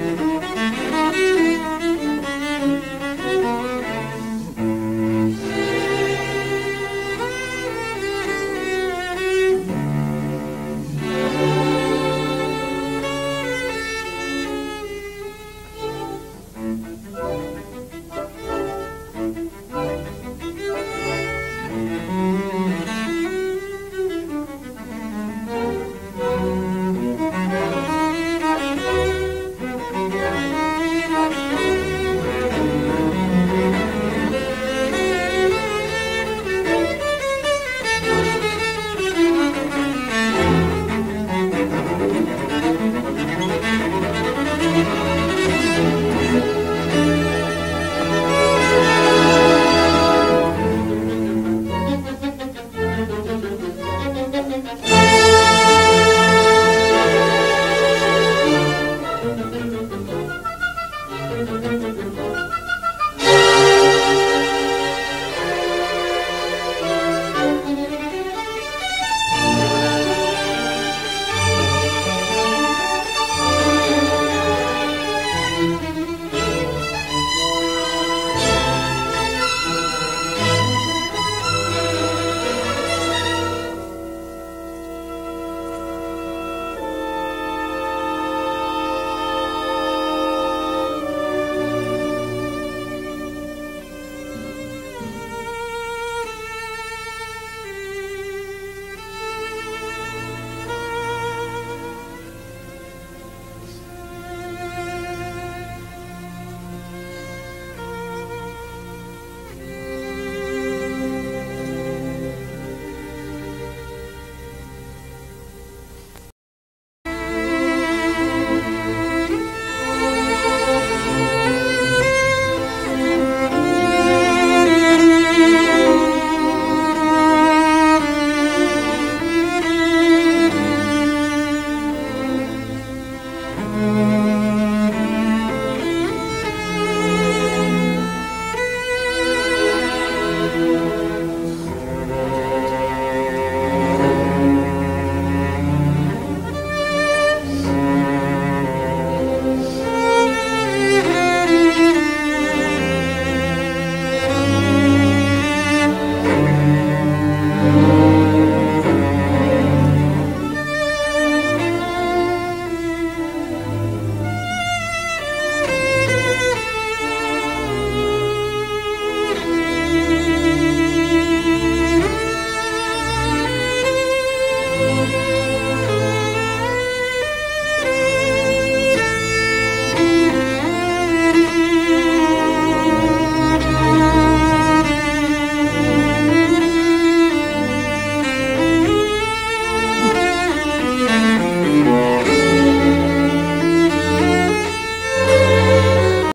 Música